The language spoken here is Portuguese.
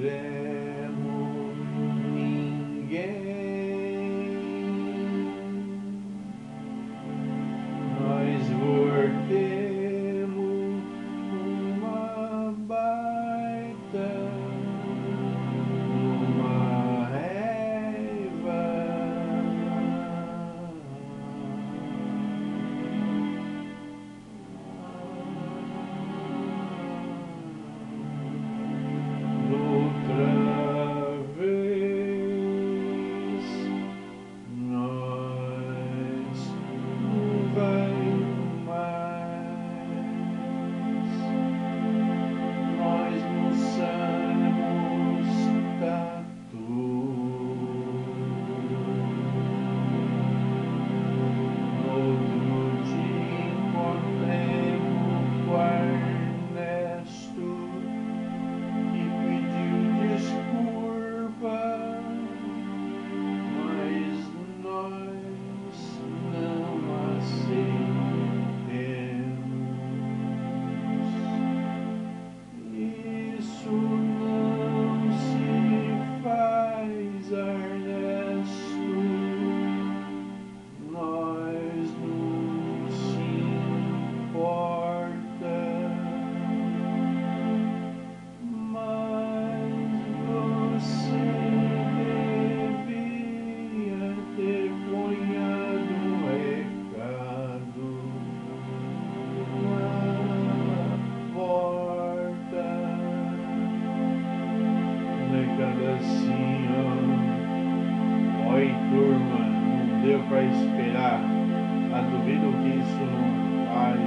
today. cada assim, ó. Oi, turma, não deu pra esperar. Mas duvido que isso não vai